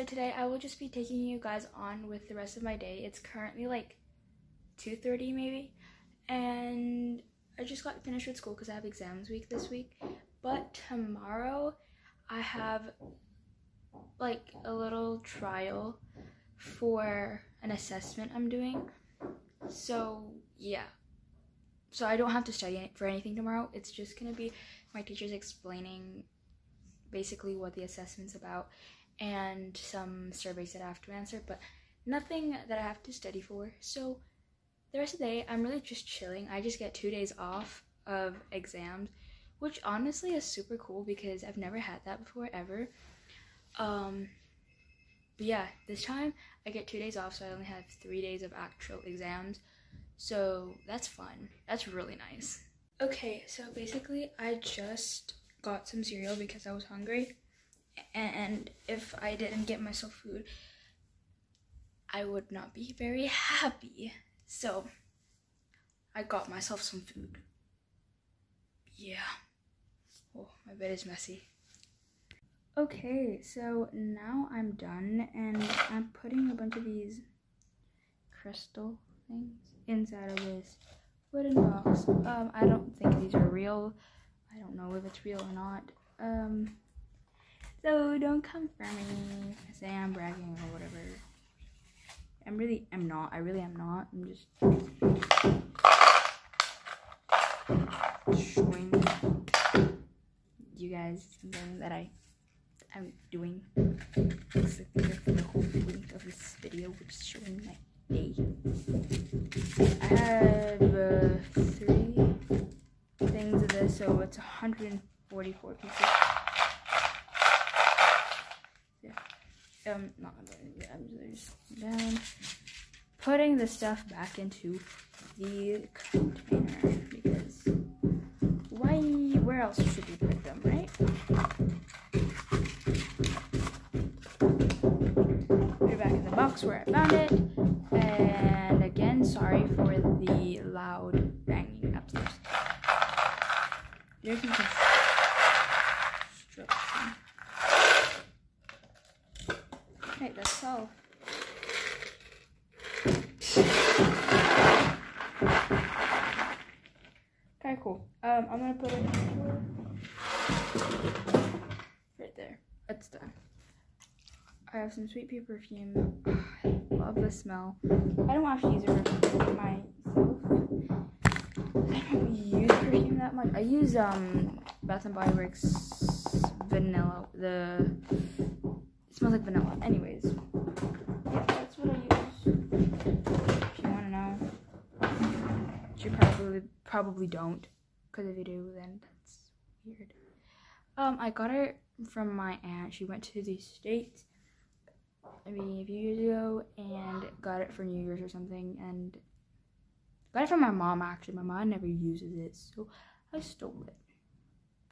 so today I will just be taking you guys on with the rest of my day. It's currently like 2.30 maybe. And I just got finished with school because I have exams week this week. But tomorrow I have like a little trial for an assessment I'm doing. So yeah. So I don't have to study for anything tomorrow. It's just gonna be my teachers explaining basically what the assessment's about and some surveys that I have to answer, but nothing that I have to study for. So the rest of the day, I'm really just chilling. I just get two days off of exams, which honestly is super cool because I've never had that before ever. Um, but yeah, this time I get two days off, so I only have three days of actual exams. So that's fun. That's really nice. Okay, so basically, I just got some cereal because I was hungry. And if I didn't get myself food, I would not be very happy. So I got myself some food. Yeah. Oh, my bed is messy. Okay, so now I'm done and I'm putting a bunch of these crystal things inside of this wooden box. Um, I don't think these are real. I don't know if it's real or not. Um, so don't come for me, say I'm bragging or whatever. I'm really, I'm not. I really am not. I'm just showing you guys something that I, I'm doing. It's the, the whole point of this video, which is showing my day. I have uh, three things of this, so it's 144 pieces. Yeah. Um, not yeah, I'm just down. Putting the stuff back into the container because why? Where else should we put them, right? Put it back in the box where I found it. And again, sorry for the loud banging upstairs. There's construction. Okay, that's all. Okay, cool. Um, I'm gonna put it right there. It's done. I have some sweet pea perfume. I love the smell. I don't actually use for myself. I don't use perfume that much. I use um Bath and Body Works vanilla. The it smells like vanilla. Anyways, yeah, that's what I use. If you want to know, you probably probably don't, if you do, then that's weird. Um, I got it from my aunt. She went to the states. Mean, a few years ago, and got it for New Year's or something, and got it from my mom. Actually, my mom never uses it, so I stole it.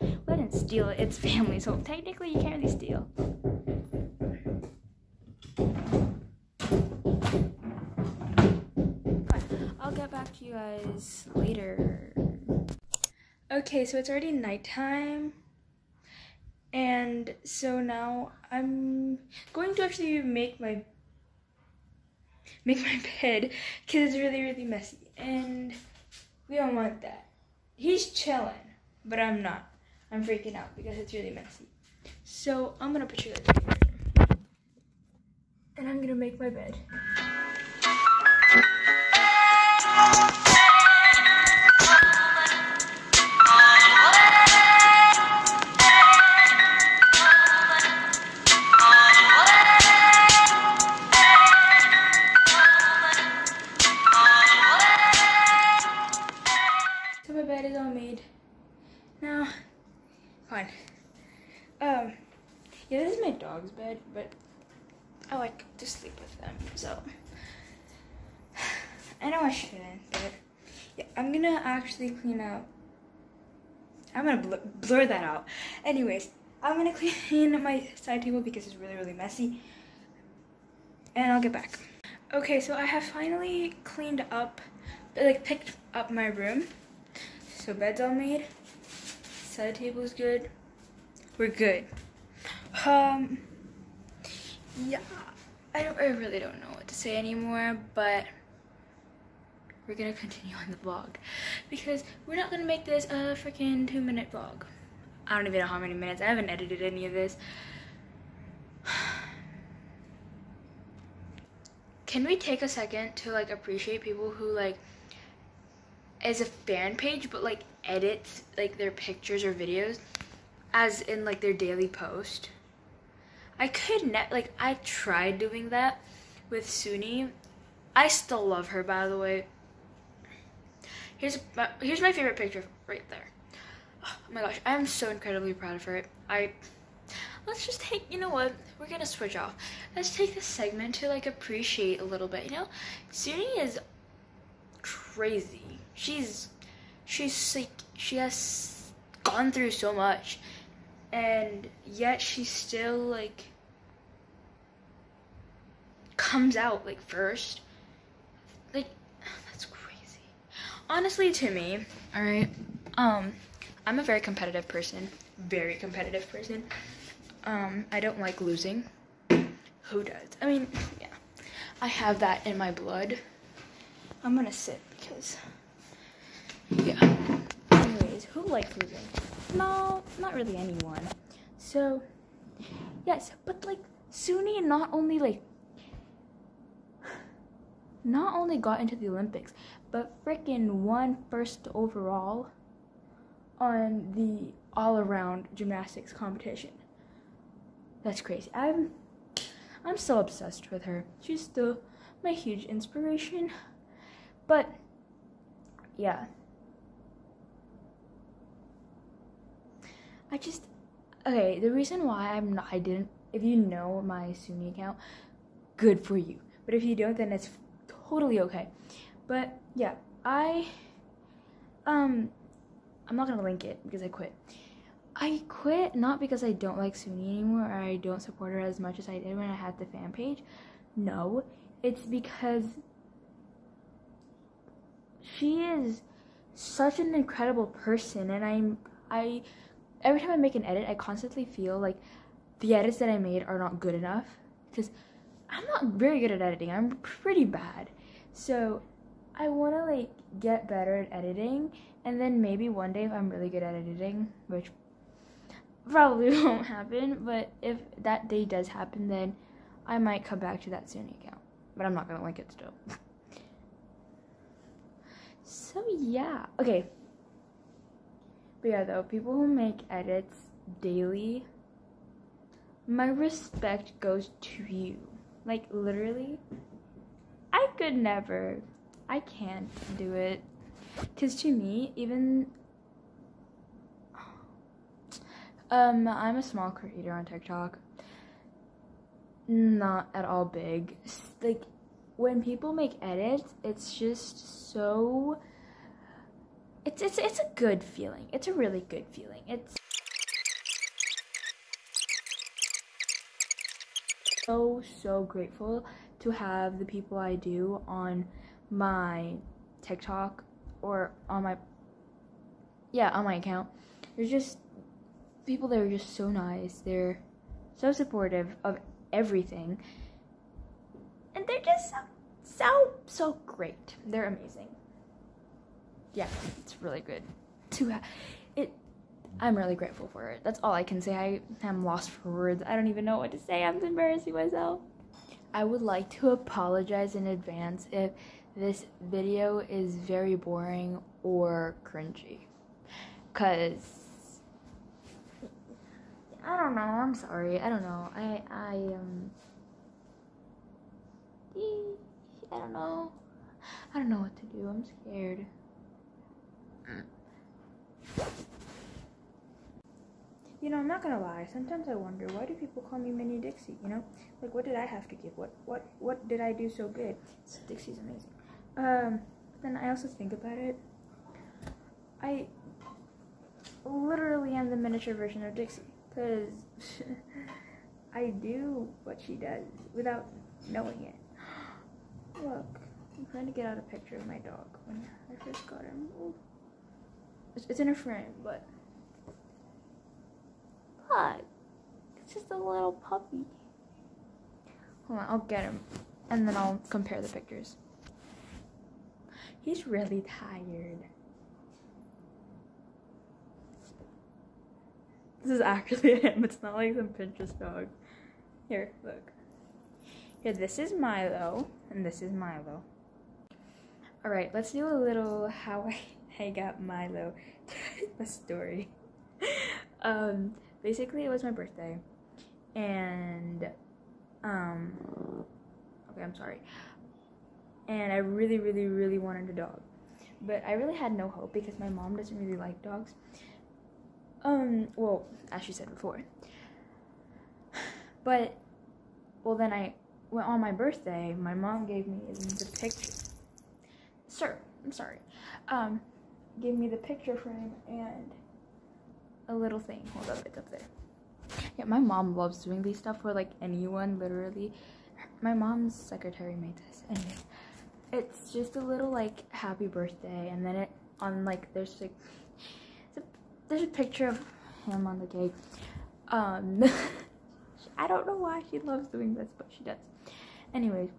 Well, I didn't steal it. It's family, so technically you can't really steal. I'll get back to you guys later. Okay, so it's already nighttime. And so now I'm going to actually make my make my bed because it's really really messy and we don't want that. He's chilling, but I'm not. I'm freaking out because it's really messy. So I'm gonna put you guys here. And I'm gonna make my bed. To sleep with them, so. I know I shouldn't, but yeah, I'm gonna actually clean up. I'm gonna bl blur that out. Anyways, I'm gonna clean my side table because it's really, really messy. And I'll get back. Okay, so I have finally cleaned up, like picked up my room. So bed's all made. Side table's good. We're good. Um, yeah, I, don't, I really don't know what to say anymore, but we're gonna continue on the vlog because we're not gonna make this a freaking two minute vlog. I don't even know how many minutes. I haven't edited any of this. Can we take a second to like appreciate people who like as a fan page but like edits like their pictures or videos as in like their daily post? I could not like I tried doing that with Suni. I still love her by the way. Here's my, here's my favorite picture right there. Oh my gosh, I am so incredibly proud of her. I let's just take you know what we're gonna switch off. Let's take this segment to like appreciate a little bit. You know, Suni is crazy. She's she's like she has gone through so much and yet she still like comes out like first. Like that's crazy. Honestly to me all right um i'm a very competitive person. Very competitive person. Um i don't like losing. Who does? I mean yeah. I have that in my blood. I'm gonna sit because yeah. Anyways who likes losing no, not really anyone. So, yes, but like Suni not only like not only got into the Olympics, but freaking won first overall on the all-around gymnastics competition. That's crazy. I'm I'm still obsessed with her. She's still my huge inspiration. But yeah, I just okay. The reason why I'm not, I didn't. If you know my Suni account, good for you. But if you don't, then it's totally okay. But yeah, I um, I'm not gonna link it because I quit. I quit not because I don't like Suni anymore or I don't support her as much as I did when I had the fan page. No, it's because she is such an incredible person and I'm I every time I make an edit, I constantly feel like the edits that I made are not good enough because I'm not very good at editing. I'm pretty bad. So I want to like get better at editing and then maybe one day if I'm really good at editing, which probably won't happen, but if that day does happen, then I might come back to that Suni account. But I'm not going to link it still. so yeah. Okay, but yeah, though, people who make edits daily, my respect goes to you. Like, literally, I could never. I can't do it. Because to me, even. Um, I'm a small creator on TikTok. Not at all big. Like, when people make edits, it's just so it's it's it's a good feeling. It's a really good feeling. It's so so grateful to have the people I do on my TikTok or on my yeah, on my account. There's just people that are just so nice. They're so supportive of everything. And they're just so so so great. They're amazing yeah, it's really good to have it. I'm really grateful for it. That's all I can say. I am lost for words. I don't even know what to say. I'm embarrassing myself. I would like to apologize in advance if this video is very boring or cringy. Cause I don't know, I'm sorry. I don't know. I I um I don't know. I don't know what to do. I'm scared. You know, I'm not gonna lie. Sometimes I wonder why do people call me Mini Dixie? You know, like what did I have to give? What what what did I do so good? Dixie's amazing. Um, then I also think about it. I literally am the miniature version of Dixie because I do what she does without knowing it. Look, I'm trying to get out a picture of my dog when I first got him. It's in a frame, but look, it's just a little puppy. Hold on, I'll get him. And then I'll compare the pictures. He's really tired. This is actually him. It's not like some Pinterest dog. Here, look. Here, this is Milo, and this is Milo. Alright, let's do a little how I, got Milo story. um, basically, it was my birthday, and, um, okay, I'm sorry. And I really, really, really wanted a dog. But I really had no hope because my mom doesn't really like dogs. Um, well, as she said before. But, well, then I went on my birthday, my mom gave me the picture. Sir, I'm sorry. Um, gave me the picture frame and a little thing. Hold up, it's up there. Yeah, my mom loves doing these stuff where like anyone literally. My mom's secretary made this. Anyway, it's just a little like happy birthday, and then it on like there's like there's a picture of him on the cake. Um, I don't know why she loves doing this, but she does. Anyways,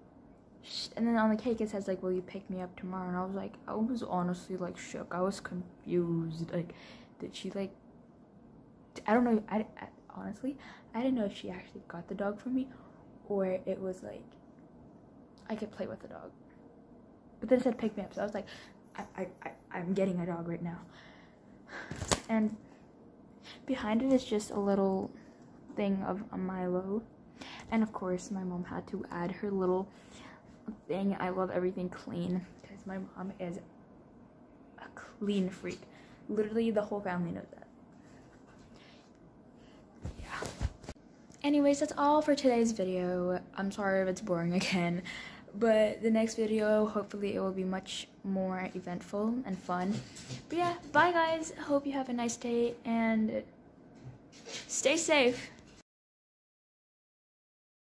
and then on the cake it says like, "Will you pick me up tomorrow?" And I was like, I was honestly like shook. I was confused. Like, did she like? I don't know. I, I honestly, I didn't know if she actually got the dog for me, or it was like I could play with the dog. But then it said pick me up, so I was like, I, I, I I'm getting a dog right now and behind it is just a little thing of a Milo. And of course, my mom had to add her little thing. I love everything clean because my mom is a clean freak. Literally, the whole family knows that. Anyways, that's all for today's video. I'm sorry if it's boring again but the next video hopefully it will be much more eventful and fun. But yeah bye guys. Hope you have a nice day and stay safe